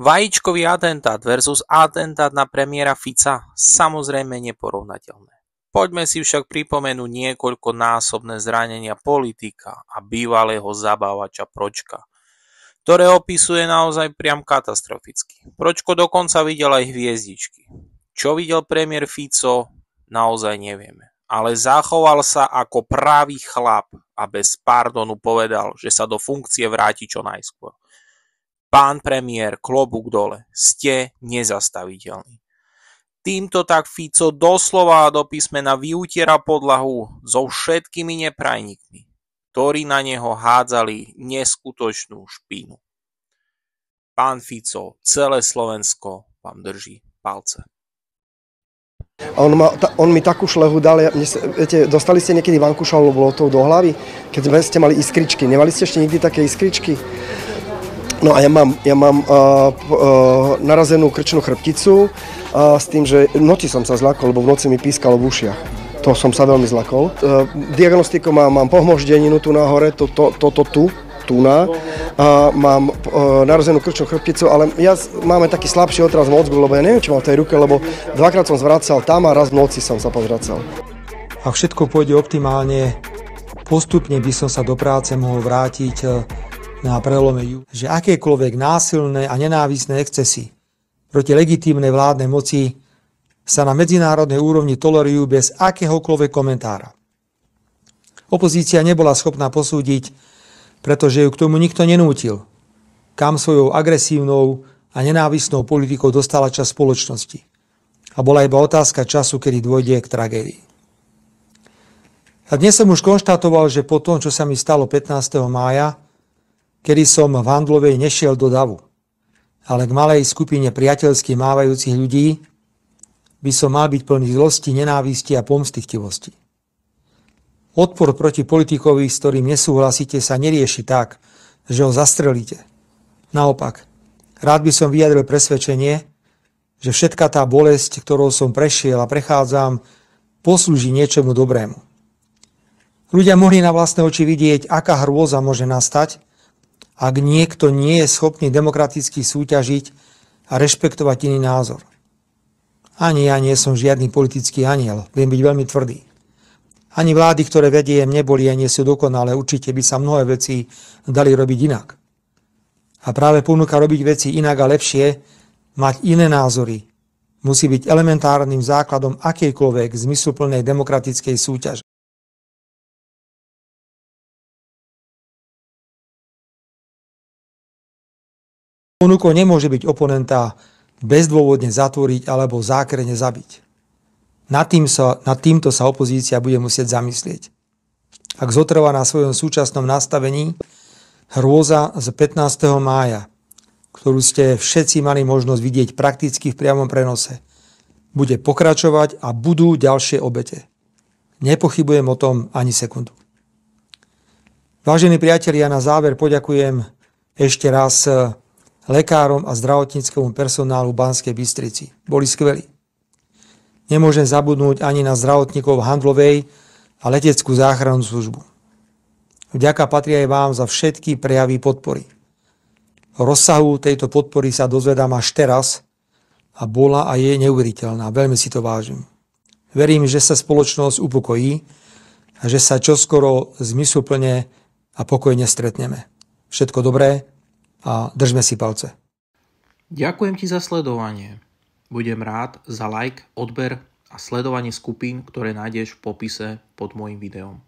Vajíčkový atentát versus atentát na premiéra Fica samozrejme neporovnateľné. Poďme si však pripomenúť niekoľkonásobné zranenia politika a bývalého zabávača Pročka, ktoré opisuje naozaj priam katastroficky. Pročko dokonca videl aj hviezdičky. Čo videl premiér Fico, naozaj nevieme ale zachoval sa ako pravý chlap a bez pardonu povedal, že sa do funkcie vráti čo najskôr. Pán premiér, klobúk dole, ste nezastaviteľní. Týmto tak Fico doslova a do písmena vyutiera podlahu so všetkými neprajníkmi, ktorí na neho hádzali neskutočnú špínu. Pán Fico, celé Slovensko vám drží palce. On, ma, on mi takú šlehu dal, ja, viete, dostali ste niekedy vankuša alebo lotov do hlavy, keď ste mali iskričky. Nemali ste ešte nikdy také iskričky? No a ja mám, ja mám uh, uh, narazenú krčnú chrbticu uh, s tým, že v noci som sa zlakol, lebo v noci mi pískalo v ušiach. To som sa veľmi zlakol. Uh, diagnostiku mám, mám pohmoždeninu tu nahore, toto to, to, to, tu, túna. A mám e, narozenú krčnú chrbticu, ale ja máme taký slabší otraz mozgu, lebo ja neviem, čo mám v tej ruke, lebo dvakrát som zvracal tam a raz v noci som sa pozvracal. Ak všetko pôjde optimálne, postupne by som sa do práce mohol vrátiť e, na prelome ju, že akékoľvek násilné a nenávisné excesy proti legitímnej vládnej moci sa na medzinárodnej úrovni tolerujú bez akéhokoľvek komentára. Opozícia nebola schopná posúdiť, pretože ju k tomu nikto nenútil. Kam svojou agresívnou a nenávisnou politikou dostala čas spoločnosti. A bola iba otázka času, kedy dôjde k tragédii. A dnes som už konštatoval, že po tom, čo sa mi stalo 15. mája, kedy som v Handlovej nešiel do davu, ale k malej skupine priateľsky mávajúcich ľudí, by som mal byť plný zlosti, nenávisti a pomstichtivosti. Odpor proti politikovi, s ktorým nesúhlasíte, sa nerieši tak, že ho zastrelíte. Naopak, rád by som vyjadril presvedčenie, že všetka tá bolesť, ktorou som prešiel a prechádzam, poslúži niečomu dobrému. Ľudia mohli na vlastné oči vidieť, aká hrôza môže nastať, ak niekto nie je schopný demokraticky súťažiť a rešpektovať iný názor. Ani ja nie som žiadny politický aniel, viem byť veľmi tvrdý. Ani vlády, ktoré vediem, neboli a nie sú dokonalé. Určite by sa mnohé veci dali robiť inak. A práve ponuka robiť veci inak a lepšie, mať iné názory, musí byť elementárnym základom akejkoľvek zmysluplnej demokratickej súťaže. Ponukou nemôže byť oponenta bezdôvodne zatvoriť alebo zákrene zabiť. Nad, tým sa, nad týmto sa opozícia bude musieť zamyslieť. Ak zotrvá na svojom súčasnom nastavení, hrôza z 15. mája, ktorú ste všetci mali možnosť vidieť prakticky v priamom prenose, bude pokračovať a budú ďalšie obete. Nepochybujem o tom ani sekundu. Vážení priatelia, na záver poďakujem ešte raz lekárom a zdravotníckému personálu Banskej Bystrici. Boli skvelí. Nemôžem zabudnúť ani na zdravotníkov handlovej a leteckú záchrannú službu. Vďaka patrí aj vám za všetky prejavy podpory. Rozsahu tejto podpory sa dozvedám až teraz a bola a je neuveriteľná. Veľmi si to vážim. Verím, že sa spoločnosť upokojí a že sa čoskoro zmysluplne a pokojne stretneme. Všetko dobré a držme si palce. Ďakujem ti za sledovanie. Budem rád za like, odber a sledovanie skupín, ktoré nájdeš v popise pod môjim videom.